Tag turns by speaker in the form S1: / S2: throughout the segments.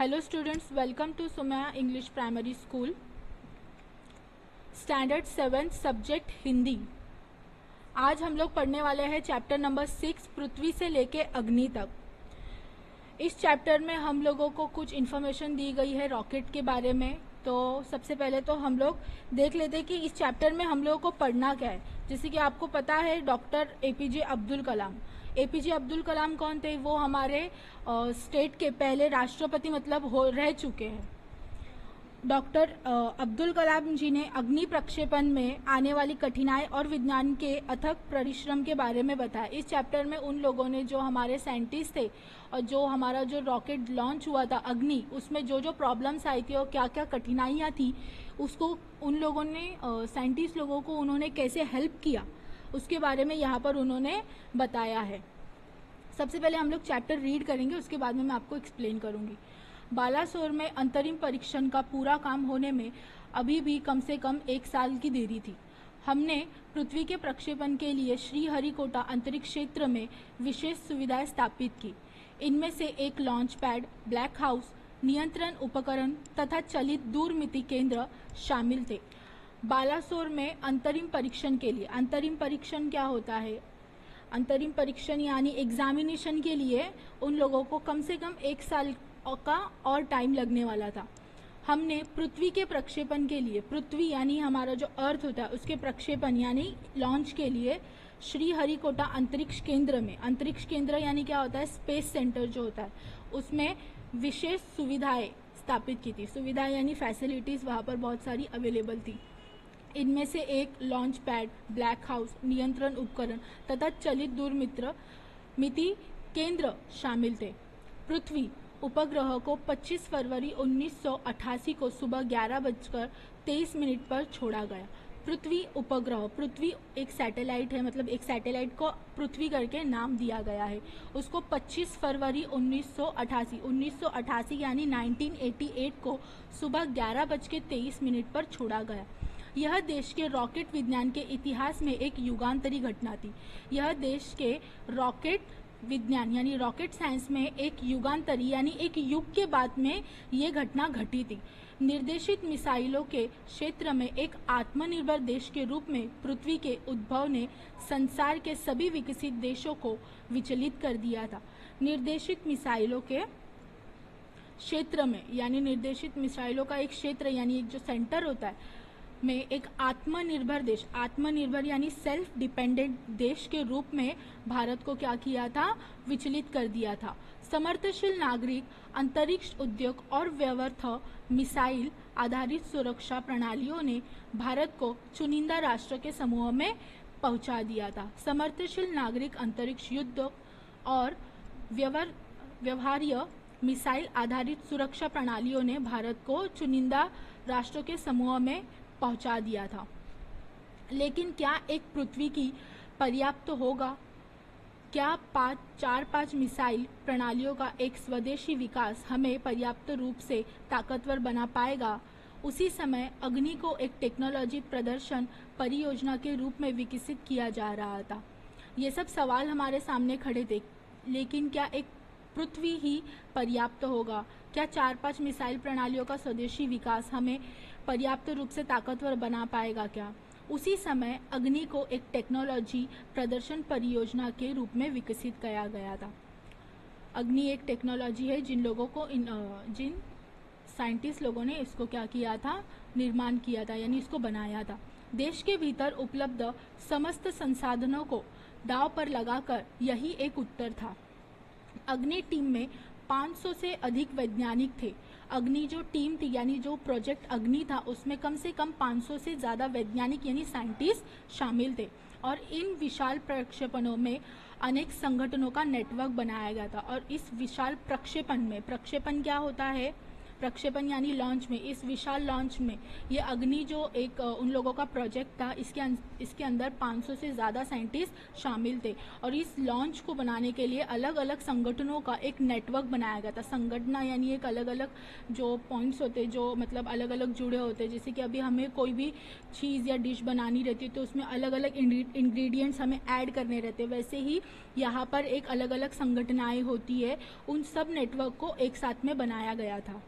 S1: Hello students welcome to Sumaya English primary school standard seven subject Hindi आज हम लोग पढ़ने वाले हैं चैप्टर नंबर सिक्स पृथ्वी से लेके अग्नि तक। इस चैप्टर में हम लोगों को कुछ इन्फॉर्मेशन दी गई है रॉकेट के बारे में। तो सबसे पहले तो हम लोग देख लेते हैं कि इस चैप्टर में हम लोगों को पढ़ना क्या है। जैसे कि आपको पता है doctor A P J Abdul Kalam APJ Abdul Kalam कौन थे? वो हमारे स्टेट के पहले राष्ट्रपति मतलब हो, रह चुके हैं। डॉक्टर अब्दुल कलाम जी ने अग्नि प्रक्षेपण में आने वाली कठिनाई और विज्ञान के अथक परिश्रम के बारे में बताया। इस चैप्टर में उन लोगों ने जो हमारे साइंटिस्ट थे और जो हमारा जो रॉकेट लॉन्च हुआ था अग्नि, उसमें जो जो प्रॉब्लम्स आई थी और क्या क्या कठिनाइयाँ थी, उसको उन लोगों ने साइंटिस्ट लोगों को उन्होंने कैसे हेल्प किया? उसके बारे में यहाँ पर उन्होंने बताया है। सबसे पहले हम लोग चैप्टर रीड करेंगे, उसके बाद में मैं आपको एक्सप्लेन करूँगी। बालासोर में अंतरिम परीक्षण का पूरा काम होने में अभी भी कम से कम एक साल की देरी थी। हमने पृथ्वी के प्रक्षेपण के लिए श्रीहरिकोटा अंतरिक्ष क्षेत्र में विशेष सुविधाएँ स्थापित की। इनमें से एक लॉन्च पैड ब्लैक हाउस नियंत्रण उपकरण तथा चलित दूरमिति केंद्र शामिल थे। बालासोर में अंतरिम परीक्षण के लिए। अंतरिम परीक्षण क्या होता है? अंतरिम परीक्षण यानी एग्जामिनेशन के लिए उन लोगों को कम से कम एक साल का और टाइम लगने वाला था। हमने पृथ्वी के प्रक्षेपण के लिए, पृथ्वी यानी हमारा जो अर्थ होता है, उसके प्रक्षेपण यानी लॉन्च के लिए श्री हरिकोटा अंतरिक्ष केंद्र में। अंतरिक्ष केंद्र यानी क्या होता है? स्पेस सेंटर जो होता है, उसमें विशेष सुविधाएँ स्थापित की थी। सुविधा यानी फैसिलिटीज़ वहाँ पर बहुत सारी अवेलेबल थी। इनमें से एक लॉन्च पैड ब्लैक हाउस नियंत्रण उपकरण तथा चलित दूरमित्र मिति केंद्र शामिल थे। पृथ्वी उपग्रह को 25 फरवरी 1988 को सुबह ग्यारह बजकर तेईस मिनट पर छोड़ा गया। पृथ्वी उपग्रह, पृथ्वी एक सैटेलाइट है मतलब एक सैटेलाइट को पृथ्वी करके नाम दिया गया है। उसको 25 फरवरी 1988 1988 यानी 1988 को सुबह ग्यारह बज के तेईस मिनट पर छोड़ा गया। यह देश के रॉकेट विज्ञान के इतिहास में एक युगांतरी घटना थी। यह देश के रॉकेट विज्ञान, यानी रॉकेट साइंस में एक युगांतरी, यानी एक युग के बाद में ये घटना घटी थी। निर्देशित मिसाइलों के क्षेत्र में एक आत्मनिर्भर देश के रूप में पृथ्वी के उद्भव ने संसार के सभी विकसित देशों को विचलित कर दिया था। निर्देशित मिसाइलों के क्षेत्र में, यानी निर्देशित मिसाइलों का एक क्षेत्र, यानी एक जो सेंटर होता है में एक आत्मनिर्भर देश, आत्मनिर्भर यानी सेल्फ डिपेंडेंट देश के रूप में भारत को क्या किया था? विचलित कर दिया था। समर्थशील नागरिक, अंतरिक्ष उद्योग और व्यवर्थ मिसाइल आधारित सुरक्षा प्रणालियों ने भारत को चुनिंदा राष्ट्र के समूह में पहुँचा दिया था। समर्थशील नागरिक, अंतरिक्ष युद्ध और व्यवहार्य मिसाइल आधारित सुरक्षा प्रणालियों ने भारत को चुनिंदा राष्ट्रों के समूह में पहुँचा दिया था। लेकिन क्या एक पृथ्वी की पर्याप्त तो होगा? क्या पाँच, चार, पाँच मिसाइल प्रणालियों का एक स्वदेशी विकास हमें पर्याप्त रूप से ताकतवर बना पाएगा? उसी समय अग्नि को एक टेक्नोलॉजी प्रदर्शन परियोजना के रूप में विकसित किया जा रहा था। ये सब सवाल हमारे सामने खड़े थे, लेकिन क्या एक पृथ्वी ही पर्याप्त होगा? क्या चार, पाँच मिसाइल प्रणालियों का स्वदेशी विकास हमें पर्याप्त रूप से ताकतवर बना पाएगा क्या? उसी समय अग्नि को एक टेक्नोलॉजी प्रदर्शन परियोजना के रूप में विकसित किया गया था। अग्नि एक टेक्नोलॉजी है जिन लोगों को इन जिन साइंटिस्ट लोगों ने इसको क्या किया था? निर्माण किया था, यानी इसको बनाया था। देश के भीतर उपलब्ध समस्त संसाधनों को दाव पर लगाकर यही एक उत्तर था। अग्नि टीम में 500 से अधिक वैज्ञानिक थे। अग्नि जो टीम थी, यानी जो प्रोजेक्ट अग्नि था, उसमें कम से कम 500 से ज़्यादा वैज्ञानिक, यानी साइंटिस्ट शामिल थे। और इन विशाल प्रक्षेपणों में अनेक संगठनों का नेटवर्क बनाया गया था। और इस विशाल प्रक्षेपण में, प्रक्षेपण क्या होता है? प्रक्षेपण यानी लॉन्च में इस विशाल लॉन्च में ये अग्नि जो एक उन लोगों का प्रोजेक्ट था इसके अं, इसके अंदर 500 से ज़्यादा साइंटिस्ट शामिल थे। और इस लॉन्च को बनाने के लिए अलग अलग संगठनों का एक नेटवर्क बनाया गया था। संगठना यानी एक अलग अलग जो पॉइंट्स होते जो मतलब अलग अलग जुड़े होते जैसे कि अभी हमें कोई भी चीज़ या डिश बनानी रहती है तो उसमें अलग अलग इंग्रेडिएंट्स हमें ऐड करने रहते। वैसे ही यहाँ पर एक अलग अलग संगठनाएँ होती है उन सब नेटवर्क को एक साथ में बनाया गया था।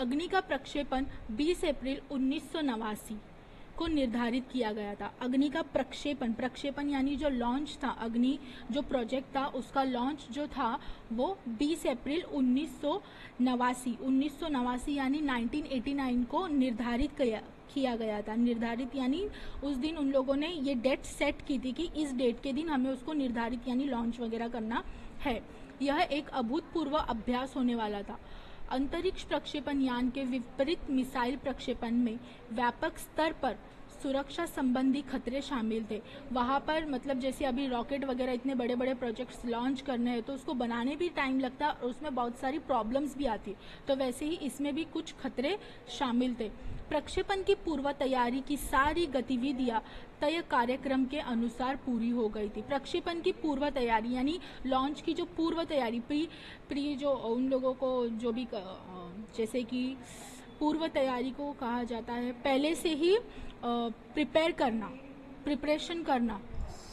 S1: अग्नि का प्रक्षेपण 20 अप्रैल उन्नीस सौ नवासी को निर्धारित किया गया था। अग्नि का प्रक्षेपण प्रक्षेपण यानी जो लॉन्च था अग्नि, जो प्रोजेक्ट था, उसका लॉन्च जो था, वो 20 अप्रैल उन्नीस सौ यानी 1989 को निर्धारित किया किया गया था। निर्धारित यानी उस दिन उन लोगों ने ये डेट सेट की थी कि इस डेट के दिन हमें उसको निर्धारित यानी लॉन्च वगैरह करना है। यह एक अभूतपूर्व अभ्यास होने वाला था। अंतरिक्ष प्रक्षेपण यान के विपरीत मिसाइल प्रक्षेपण में व्यापक स्तर पर सुरक्षा संबंधी खतरे शामिल थे। वहाँ पर मतलब जैसे अभी रॉकेट वगैरह इतने बड़े बड़े प्रोजेक्ट्स लॉन्च करने हैं तो उसको बनाने भी टाइम लगता है और उसमें बहुत सारी प्रॉब्लम्स भी आती तो वैसे ही इसमें भी कुछ खतरे शामिल थे। प्रक्षेपण की पूर्व तैयारी की सारी गतिविधियाँ तय कार्यक्रम के अनुसार पूरी हो गई थी। प्रक्षेपण की पूर्व तैयारी यानी लॉन्च की जो पूर्व तैयारी प्री प्री जो उन लोगों को जो भी जैसे कि पूर्व तैयारी को कहा जाता है। पहले से ही प्रिपेयर करना प्रिपरेशन करना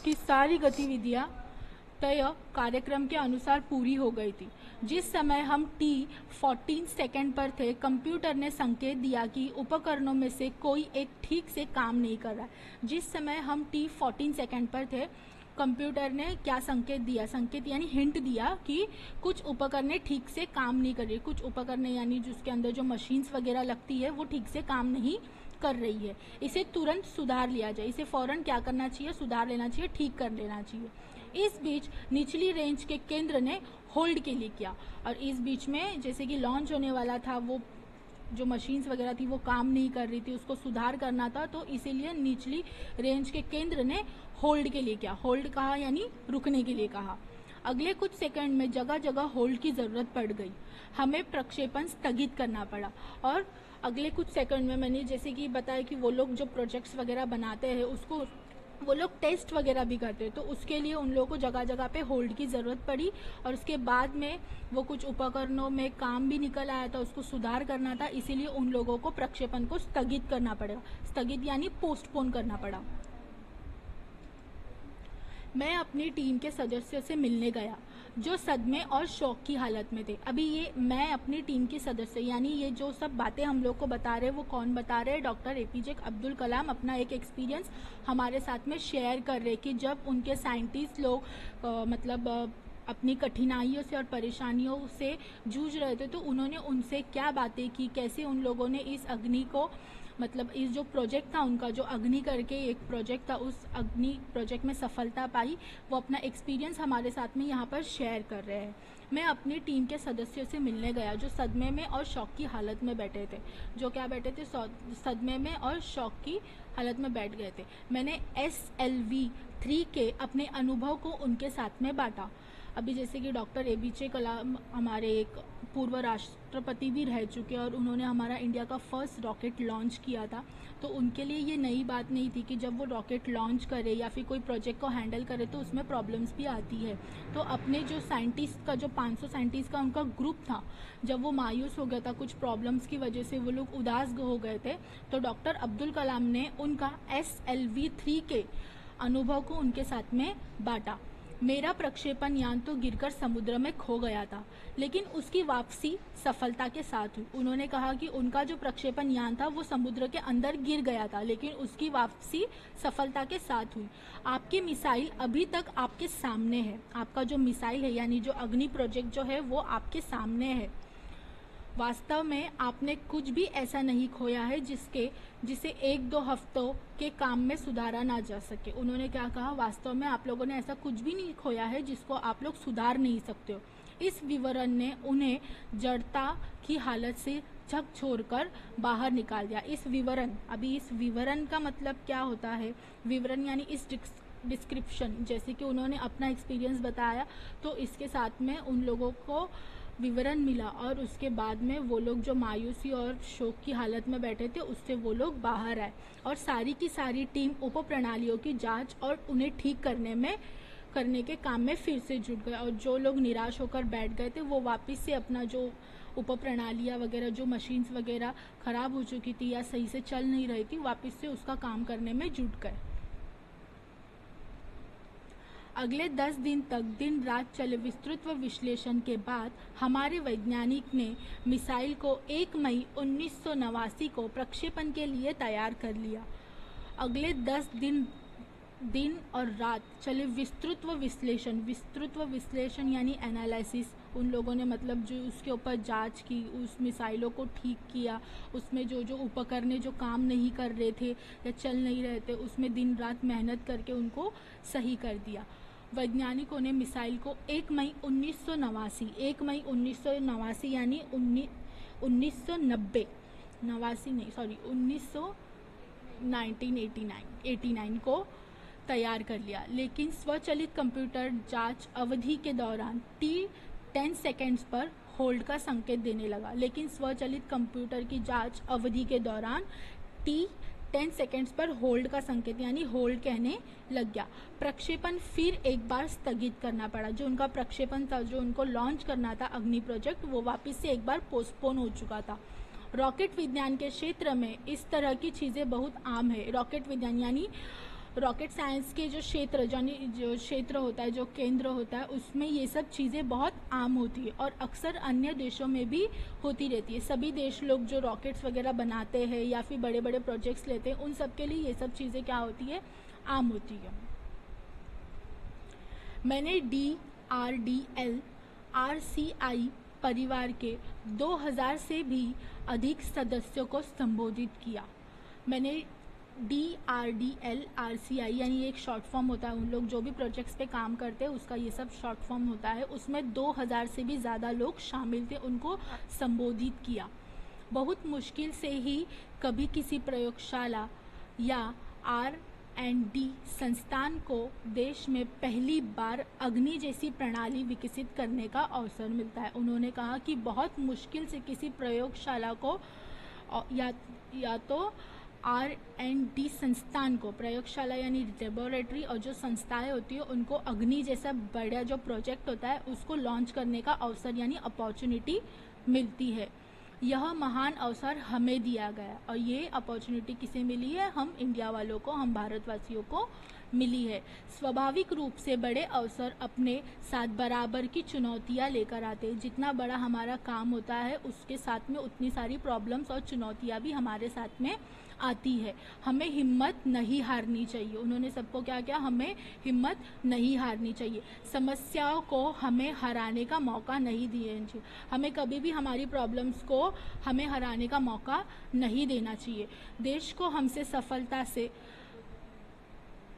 S1: की सारी गतिविधियाँ तय कार्यक्रम के अनुसार पूरी हो गई थी। जिस समय हम टी 14 सेकेंड पर थे कंप्यूटर ने संकेत दिया कि उपकरणों में से कोई एक ठीक से काम नहीं कर रहा जिस समय हम टी 14 सेकेंड पर थे कंप्यूटर ने क्या संकेत दिया? संकेत यानी हिंट दिया कि कुछ उपकरणें ठीक से काम नहीं कर रही कुछ उपकरण यानी जिसके अंदर जो मशीन्स वगैरह लगती है, वो ठीक से काम नहीं कर रही है। इसे तुरंत सुधार लिया जाए। इसे फ़ौरन क्या करना चाहिए? सुधार लेना चाहिए, ठीक कर लेना चाहिए। इस बीच निचली रेंज के केंद्र ने होल्ड के लिए किया। और इस बीच में जैसे कि लॉन्च होने वाला था, वो जो मशीन्स वगैरह थी, वो काम नहीं कर रही थी, उसको सुधार करना था तो इसीलिए निचली रेंज के केंद्र ने होल्ड के लिए किया। होल्ड कहा, यानी रुकने के लिए कहा। अगले कुछ सेकंड में जगह जगह होल्ड की ज़रूरत पड़ गई। हमें प्रक्षेपण स्थगित करना पड़ा। और अगले कुछ सेकंड में मैंने जैसे कि बताया कि वो लोग जो प्रोजेक्ट्स वगैरह बनाते हैं, उसको वो लोग टेस्ट वगैरह भी करते हैं तो उसके लिए उन लोगों को जगह जगह पे होल्ड की ज़रूरत पड़ी और उसके बाद में वो कुछ उपकरणों में काम भी निकल आया था, उसको सुधार करना था, इसीलिए उन लोगों को प्रक्षेपण को स्थगित करना पड़ा। स्थगित यानी पोस्टपोन करना पड़ा। मैं अपनी टीम के सदस्यों से मिलने गया। जो सदमे और शौक की हालत में थे। अभी ये मैं अपनी टीम के सदस्य यानी ये जो सब बातें हम लोग को बता रहे हैं वो कौन बता रहे हैं? Doctor A P J Abdul Kalam अपना एक एक्सपीरियंस हमारे साथ में शेयर कर रहे कि जब उनके साइंटिस्ट लोग मतलब आ, अपनी कठिनाइयों से और परेशानियों से जूझ रहे थे तो उन्होंने उनसे क्या बातें की? कैसे उन लोगों ने इस अग्नि को मतलब इस जो प्रोजेक्ट था, उनका जो अग्नि करके एक प्रोजेक्ट था, उस अग्नि प्रोजेक्ट में सफलता पाई, वो अपना एक्सपीरियंस हमारे साथ में यहाँ पर शेयर कर रहे हैं। मैं अपनी टीम के सदस्यों से मिलने गया, जो सदमे में और शौक की हालत में बैठे थे। जो क्या बैठे थे? सदमे में और शौक की हालत में बैठ गए थे। मैंने एस एल वी थ्री के अपने अनुभव को उनके साथ में बांटा। अभी जैसे कि डॉक्टर ए बी जे कलाम हमारे एक पूर्व राष्ट्रपति भी रह चुके और उन्होंने हमारा इंडिया का फ़र्स्ट रॉकेट लॉन्च किया था तो उनके लिए ये नई बात नहीं थी कि जब वो रॉकेट लॉन्च करे या फिर कोई प्रोजेक्ट को हैंडल करे तो उसमें प्रॉब्लम्स भी आती है। तो अपने जो साइंटिस्ट का, जो 500 साइंटिस्ट का उनका ग्रुप था, जब वो मायूस हो गया था, कुछ प्रॉब्लम्स की वजह से वो लोग उदास हो गए थे तो डॉक्टर अब्दुल कलाम ने उनका एस एल वी थ्री के अनुभव को उनके साथ में बांटा। मेरा प्रक्षेपण यान तो गिरकर समुद्र में खो गया था, लेकिन उसकी वापसी सफलता के साथ हुई। उन्होंने कहा कि उनका जो प्रक्षेपण यान था, वो समुद्र के अंदर गिर गया था, लेकिन उसकी वापसी सफलता के साथ हुई। आपकी मिसाइल अभी तक आपके सामने है। आपका जो मिसाइल है, यानी जो अग्नि प्रोजेक्ट जो है, वो आपके सामने है। वास्तव में आपने कुछ भी ऐसा नहीं खोया है जिसके, जिसे एक दो हफ्तों के काम में सुधारा ना जा सके। उन्होंने क्या कहा? वास्तव में आप लोगों ने ऐसा कुछ भी नहीं खोया है जिसको आप लोग सुधार नहीं सकते हो। इस विवरण ने उन्हें जड़ता की हालत से झक छोड़कर बाहर निकाल दिया। इस विवरण, अभी इस विवरण का मतलब क्या होता है? विवरण यानी इस डिस्क्रिप्शन। जैसे कि उन्होंने अपना एक्सपीरियंस बताया तो इसके साथ में उन लोगों को विवरण मिला और उसके बाद में वो लोग जो मायूसी और शोक की हालत में बैठे थे, उससे वो लोग बाहर आए। और सारी की सारी टीम उप प्रणालियों की जाँच और उन्हें ठीक करने में, करने के काम में फिर से जुट गए और जो लोग निराश होकर बैठ गए थे, वो वापस से अपना जो उप प्रणालियाँ वगैरह, जो मशीन्स वगैरह ख़राब हो चुकी थी या सही से चल नहीं रही थी, वापस से उसका काम करने में जुट गए। अगले दस दिन तक दिन रात चले विस्तृत विश्लेषण के बाद हमारे वैज्ञानिक ने मिसाइल को 1 मई उन्नीस सौ नवासी को प्रक्षेपण के लिए तैयार कर लिया। अगले दस दिन दिन और रात चले विस्तृत विश्लेषण विस्तृत विश्लेषण यानी एनालिसिस उन लोगों ने मतलब जो उसके ऊपर जाँच की, उस मिसाइलों को ठीक किया, उसमें जो जो उपकरण जो काम नहीं कर रहे थे या चल नहीं रहे थे, उसमें दिन रात मेहनत करके उनको सही कर दिया। वैज्ञानिकों ने मिसाइल को 1 मई उन्नीस सौ नवासी, एक मई उन्नीस सौ नवासी यानी उन्नीस सौ नब्बे, नवासी नहीं सॉरी उन्नीस सौ nineteen eighty nine eighty nine को तैयार कर लिया। लेकिन स्वचालित कंप्यूटर जाँच अवधि के दौरान टी टेन सेकेंड्स पर होल्ड का संकेत देने लगा। लेकिन स्वचालित कंप्यूटर की जाँच अवधि के दौरान टी टेन सेकेंड्स पर होल्ड का संकेत, यानी होल्ड कहने लग गया। प्रक्षेपण फिर एक बार स्थगित करना पड़ा। जो उनका प्रक्षेपण था, जो उनको लॉन्च करना था, अग्नि प्रोजेक्ट वो वापस से एक बार पोस्टपोन हो चुका था। रॉकेट विज्ञान के क्षेत्र में इस तरह की चीज़ें बहुत आम है। रॉकेट विज्ञान, यानी रॉकेट साइंस के जो क्षेत्र, यानी जो क्षेत्र होता है, जो केंद्र होता है, उसमें ये सब चीज़ें बहुत आम होती है और अक्सर अन्य देशों में भी होती रहती है। सभी देश लोग जो रॉकेट्स वगैरह बनाते हैं या फिर बड़े बड़े प्रोजेक्ट्स लेते हैं, उन सब के लिए ये सब चीज़ें क्या होती है? आम होती है। मैंने D R D L R C I परिवार के 2000 से भी अधिक सदस्यों को संबोधित किया। मैंने D R D L R C I यानी एक शॉर्ट फॉर्म होता है, उन लोग जो भी प्रोजेक्ट्स पे काम करते हैं, उसका ये सब शॉर्ट फॉर्म होता है। उसमें 2000 से भी ज़्यादा लोग शामिल थे, उनको संबोधित किया। बहुत मुश्किल से ही कभी किसी प्रयोगशाला या आर एंड डी संस्थान को देश में पहली बार अग्नि जैसी प्रणाली विकसित करने का अवसर मिलता है। उन्होंने कहा कि बहुत मुश्किल से किसी प्रयोगशाला को, या या तो आर एंड डी संस्थान को, प्रयोगशाला यानी लेबोरेटरी और जो संस्थाएँ होती है, उनको अग्नि जैसा बड़ा जो प्रोजेक्ट होता है, उसको लॉन्च करने का अवसर यानी अपॉर्चुनिटी मिलती है। यह महान अवसर हमें दिया गया और ये अपॉर्चुनिटी किसे मिली है? हम इंडिया वालों को, हम भारतवासियों को मिली है। स्वाभाविक रूप से बड़े अवसर अपने साथ बराबर की चुनौतियाँ लेकर आते हैं। जितना बड़ा हमारा काम होता है, उसके साथ में उतनी सारी प्रॉब्लम्स और चुनौतियाँ भी हमारे साथ में आती है। हमें हिम्मत नहीं हारनी चाहिए। उन्होंने सबको क्या किया? हमें हिम्मत नहीं हारनी चाहिए। समस्याओं को हमें हराने का मौका नहीं दिए हमें कभी भी हमारी प्रॉब्लम्स को हमें हराने का मौका नहीं देना चाहिए। देश को हमसे सफलता से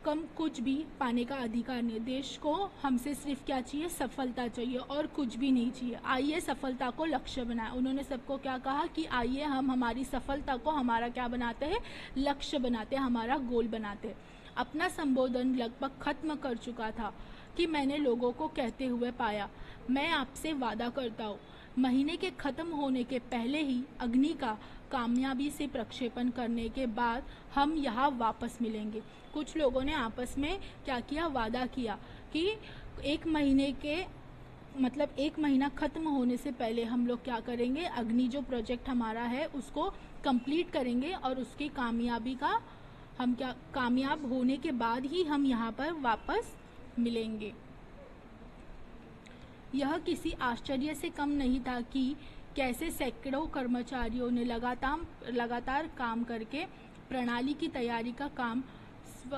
S1: कम कुछ भी पाने का अधिकार नहीं। देश को हमसे सिर्फ़ क्या चाहिए? सफलता चाहिए और कुछ भी नहीं चाहिए। आइए सफलता को लक्ष्य बनाए। उन्होंने सबको क्या कहा कि आइए हम हमारी सफलता को हमारा क्या बनाते हैं? लक्ष्य बनाते हैं, हमारा गोल बनाते हैं। अपना संबोधन लगभग खत्म कर चुका था कि मैंने लोगों को कहते हुए पाया, मैं आपसे वादा करता हूँ, महीने के ख़त्म होने के पहले ही अग्नि का कामयाबी से प्रक्षेपण करने के बाद हम यहाँ वापस मिलेंगे। कुछ लोगों ने आपस में क्या किया? वादा किया कि एक महीने के मतलब एक महीना ख़त्म होने से पहले हम लोग क्या करेंगे? अग्नि जो प्रोजेक्ट हमारा है, उसको कंप्लीट करेंगे और उसकी कामयाबी का, हम क्या, कामयाब होने के बाद ही हम यहाँ पर वापस मिलेंगे। यह किसी आश्चर्य से कम नहीं था कि कैसे सैकड़ों कर्मचारियों ने लगातार लगातार काम करके प्रणाली की तैयारी का काम स्व,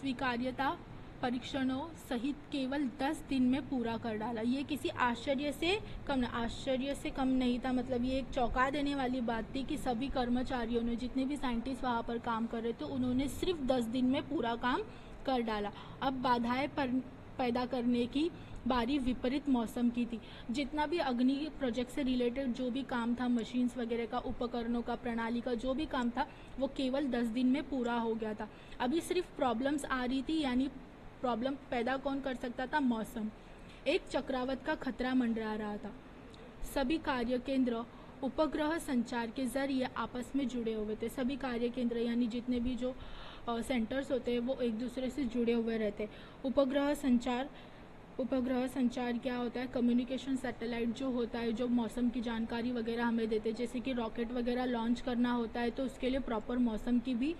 S1: स्वीकार्यता परीक्षणों सहित केवल 10 दिन में पूरा कर डाला। ये किसी आश्चर्य से कम आश्चर्य से कम नहीं था। मतलब ये एक चौंका देने वाली बात थी कि सभी कर्मचारियों ने जितने भी साइंटिस्ट वहाँ पर काम कर रहे थे, उन्होंने सिर्फ़ 10 दिन में पूरा काम कर डाला। अब बाधाएँ पर पैदा करने की बारी विपरीत मौसम की थी। जितना भी अग्नि प्रोजेक्ट से रिलेटेड जो भी काम था मशीन्स वगैरह का, उपकरणों का, प्रणाली का, जो भी काम था, वो केवल दस दिन में पूरा हो गया था। अभी सिर्फ़ प्रॉब्लम्स आ रही थी, यानी प्रॉब्लम पैदा कौन कर सकता था? मौसम। एक चक्रावत का खतरा मंडरा रहा था। सभी कार्य केंद्र उपग्रह संचार के ज़रिए आपस में जुड़े हुए थे। सभी कार्य केंद्र यानी जितने भी जो सेंटर्स होते हैं, वो एक दूसरे से जुड़े हुए रहते हैं। उपग्रह संचार उपग्रह संचार क्या होता है? कम्युनिकेशन सैटेलाइट जो होता है, जो मौसम की जानकारी वगैरह हमें देते हैं। जैसे कि रॉकेट वगैरह लॉन्च करना होता है तो उसके लिए प्रॉपर मौसम की भी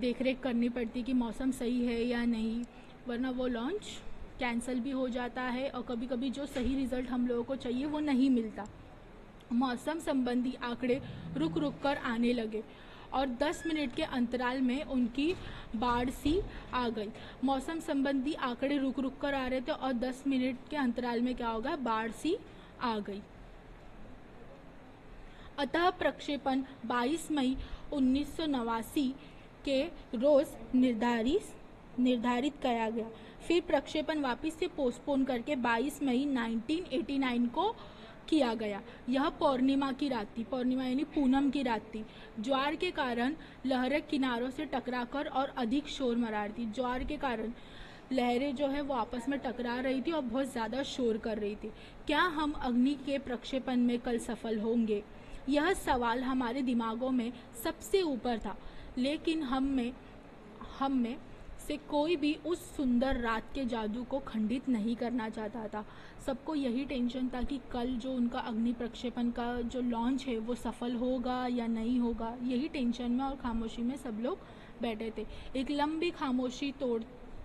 S1: देख रेख करनी पड़ती कि मौसम सही है या नहीं। वरना वो लॉन्च कैंसिल भी हो जाता है और कभी कभी जो सही रिज़ल्ट हम लोगों को चाहिए, वो नहीं मिलता। मौसम संबंधी आंकड़े रुक रुक कर आने लगे। और 10 मिनट के अंतराल में उनकी बाढ़ सी आ गई। मौसम संबंधी आंकड़े रुक रुक कर आ रहे थे और 10 मिनट के अंतराल में क्या होगा? बाढ़ सी आ गई। अतः प्रक्षेपण 22 मई उन्नीस सौ नवासी के रोज निर्धारित निर्धारित किया गया। फिर प्रक्षेपण वापस से पोस्टपोन करके 22 मई 1989 को किया गया। यह पौर्णिमा की रात थी पौर्णिमा यानी पूनम की रात थी ज्वार के कारण लहरें किनारों से टकराकर और अधिक शोर मरा रही थी। ज्वार के कारण लहरें जो है वो आपस में टकरा रही थी और बहुत ज़्यादा शोर कर रही थी। क्या हम अग्नि के प्रक्षेपण में कल सफल होंगे? यह सवाल हमारे दिमागों में सबसे ऊपर था, लेकिन हम में हम में से कोई भी उस सुंदर रात के जादू को खंडित नहीं करना चाहता था। सबको यही टेंशन था कि कल जो उनका अग्नि प्रक्षेपण का जो लॉन्च है, वो सफल होगा या नहीं होगा? यही टेंशन में और खामोशी में सब लोग बैठे थे। एक लंबी खामोशी तोड़,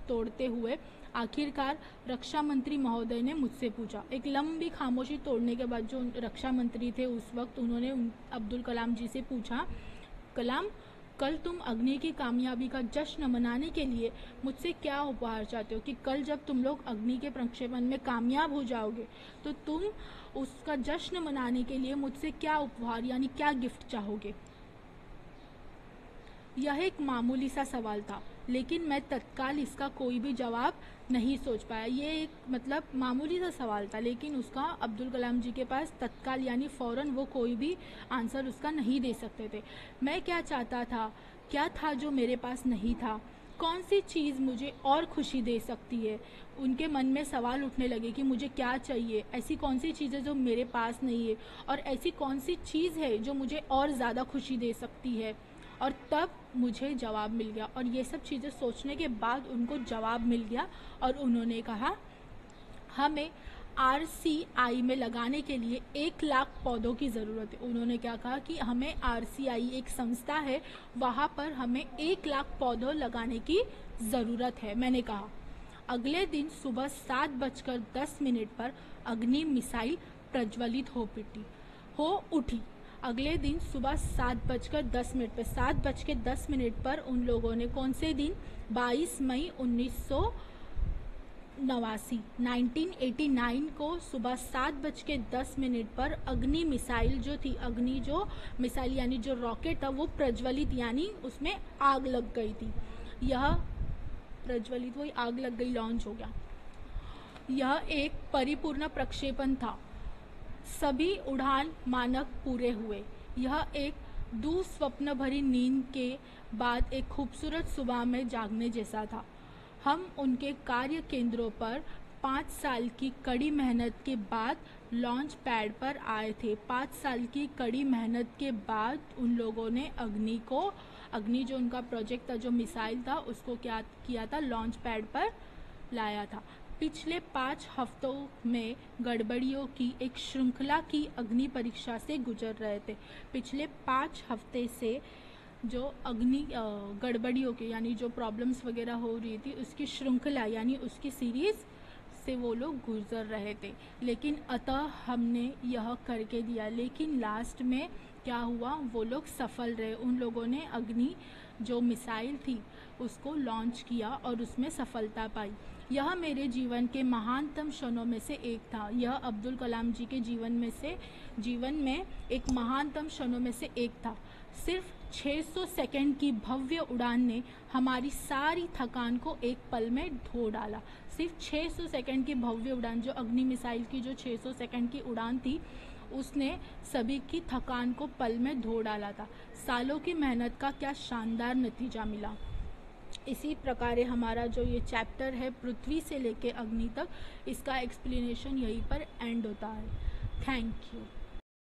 S1: तोड़ते हुए आखिरकार रक्षा मंत्री महोदय ने मुझसे पूछा। एक लंबी खामोशी तोड़ने के बाद जो रक्षा मंत्री थे उस वक्त उन्होंने अब्दुल कलाम जी से पूछा, कलाम कल तुम अग्नि की कामयाबी का जश्न मनाने के लिए मुझसे क्या उपहार चाहते हो कि कल जब तुम लोग अग्नि के प्रक्षेपण में कामयाब हो जाओगे तो तुम उसका जश्न मनाने के लिए मुझसे क्या उपहार यानी क्या गिफ्ट चाहोगे? यह एक मामूली सा सवाल था। लेकिन मैं तत्काल इसका कोई भी जवाब नहीं सोच पाया। ये एक मतलब मामूली सा सवाल था, लेकिन उसका अब्दुल कलाम जी के पास तत्काल यानी फ़ौर वो कोई भी आंसर उसका नहीं दे सकते थे। मैं क्या चाहता था? क्या था जो मेरे पास नहीं था? कौन सी चीज़ मुझे और खुशी दे सकती है? उनके मन में सवाल उठने लगे कि मुझे क्या चाहिए? ऐसी कौन सी चीज़ जो मेरे पास नहीं है? और ऐसी कौन सी चीज़ है जो मुझे और ज़्यादा खुशी दे सकती है? और तब मुझे जवाब मिल गया और ये सब चीज़ें सोचने के बाद उनको जवाब मिल गया और उन्होंने कहा, हमें आर सी आई में लगाने के लिए एक लाख पौधों की ज़रूरत है। उन्होंने क्या कहा कि, हमें आर सी आई एक संस्था है, वहाँ पर हमें एक लाख पौधों लगाने की ज़रूरत है। मैंने कहा, अगले दिन सुबह सात बजकर दस मिनट पर अग्नि मिसाइल प्रज्वलित हो पिटी, हो उठी। अगले दिन सुबह सात बजकर दस मिनट पर, सात बज के दस मिनट पर उन लोगों ने कौन से दिन? 22 मई उन्नीस सौ नवासी। 1989 को सुबह सात बज के दस मिनट पर अग्नि मिसाइल जो थी, अग्नि जो मिसाइल यानी जो रॉकेट था, वो प्रज्वलित यानी उसमें आग लग गई थी। यह प्रज्वलित वही आग लग गई, लॉन्च हो गया। यह एक परिपूर्ण प्रक्षेपण था। सभी उड़ान मानक पूरे हुए। यह एक दुस्वप्न भरी नींद के बाद एक खूबसूरत सुबह में जागने जैसा था। हम उनके कार्य केंद्रों पर पाँच साल की कड़ी मेहनत के बाद लॉन्च पैड पर आए थे। पाँच साल की कड़ी मेहनत के बाद उन लोगों ने अग्नि को, अग्नि जो उनका प्रोजेक्ट था, जो मिसाइल था, उसको क्या किया था? लॉन्च पैड पर लाया था। पिछले पाँच हफ्तों में गड़बड़ियों की एक श्रृंखला की अग्नि परीक्षा से गुजर रहे थे। पिछले पाँच हफ़्ते से जो अग्नि गड़बड़ियों के, यानी जो प्रॉब्लम्स वगैरह हो रही थी, उसकी श्रृंखला, यानी उसकी सीरीज़ से वो लोग गुजर रहे थे। लेकिन अतः हमने यह करके दिया। लेकिन लास्ट में क्या हुआ? वो लोग सफल रहे। उन लोगों ने अग्नि, जो मिसाइल थी, उसको लॉन्च किया और उसमें सफलता पाई। यह मेरे जीवन के महानतम क्षणों में से एक था। यह अब्दुल कलाम जी के जीवन में से, जीवन में एक महानतम क्षणों में से एक था। सिर्फ़ 600 सेकंड की भव्य उड़ान ने हमारी सारी थकान को एक पल में धो डाला। सिर्फ़ 600 सेकंड की भव्य उड़ान, जो अग्नि मिसाइल की जो 600 सेकंड की उड़ान थी, उसने सभी की थकान को पल में धो डाला था। सालों की मेहनत का क्या शानदार नतीजा मिला। इसी प्रकार हमारा जो ये चैप्टर है, पृथ्वी से लेके अग्नि तक, इसका एक्सप्लेनेशन यहीं पर एंड होता है। Thank you